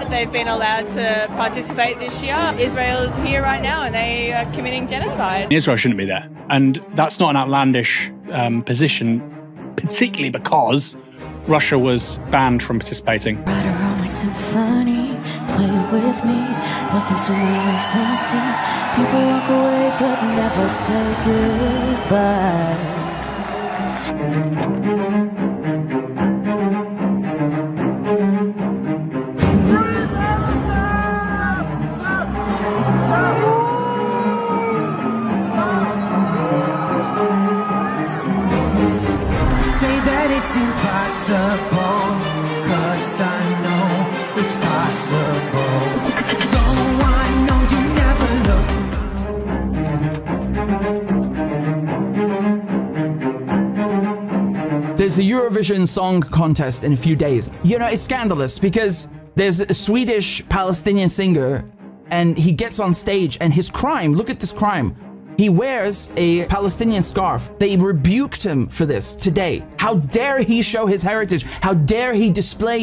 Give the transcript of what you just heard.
that they've been allowed to participate this year. Israel is here right now and they are committing genocide. Israel shouldn't be there. And that's not an outlandish um, position, particularly because Russia was banned from participating. Write around my symphony, play with me, look into my eyes and see. People walk away but never say goodbye. It's impossible Cause I know it's possible There's a Eurovision Song Contest in a few days. You know, it's scandalous because there's a Swedish Palestinian singer and he gets on stage and his crime, look at this crime. He wears a Palestinian scarf. They rebuked him for this today. How dare he show his heritage? How dare he display